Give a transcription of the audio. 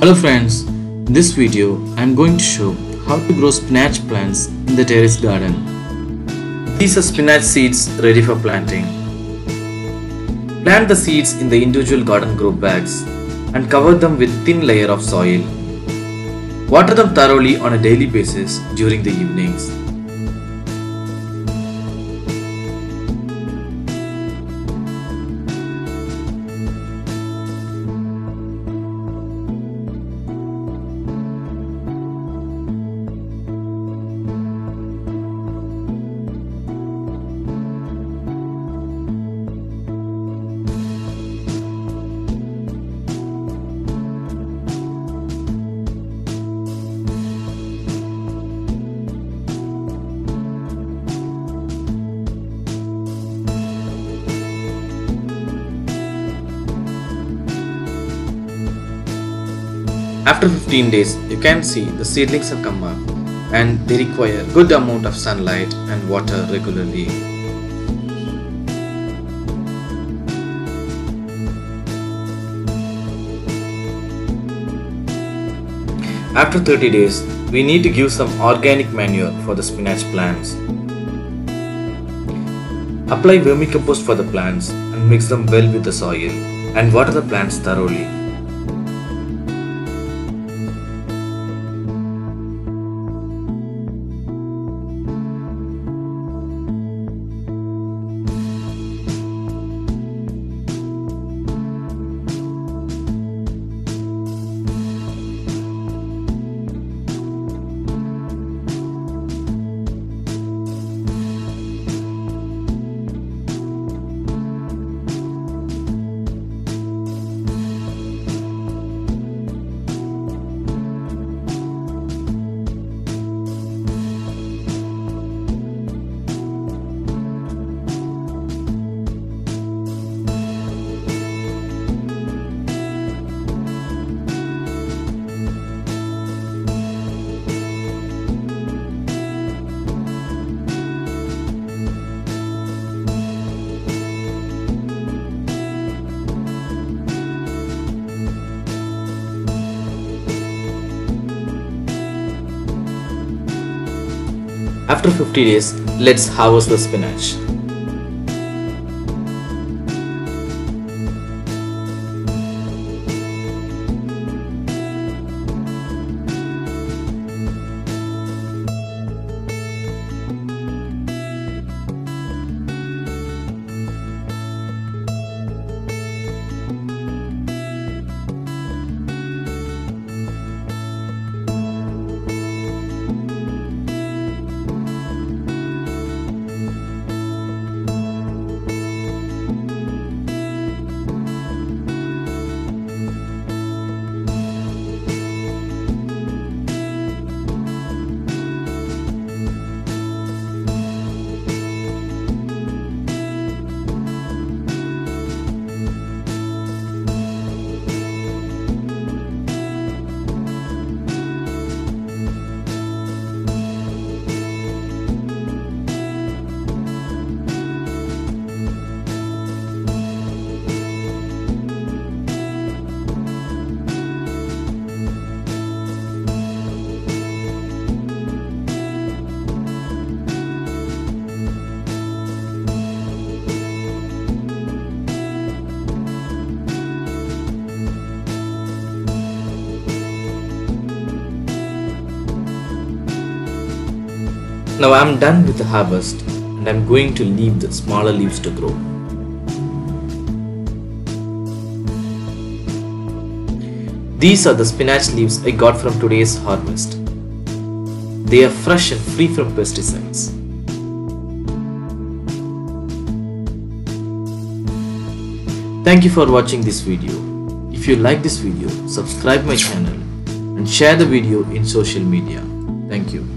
Hello friends, in this video I am going to show how to grow spinach plants in the terrace garden. These are spinach seeds ready for planting. Plant the seeds in the individual garden grow bags and cover them with thin layer of soil. Water them thoroughly on a daily basis during the evenings. After 15 days, you can see the seedlings have come up and they require good amount of sunlight and water regularly. After 30 days, we need to give some organic manure for the spinach plants. Apply vermicompost for the plants and mix them well with the soil and water the plants thoroughly. After 50 days, let's harvest the spinach. Now I am done with the harvest and I am going to leave the smaller leaves to grow. These are the spinach leaves I got from today's harvest. They are fresh and free from pesticides. Thank you for watching this video. If you like this video, subscribe my channel and share the video in social media. Thank you.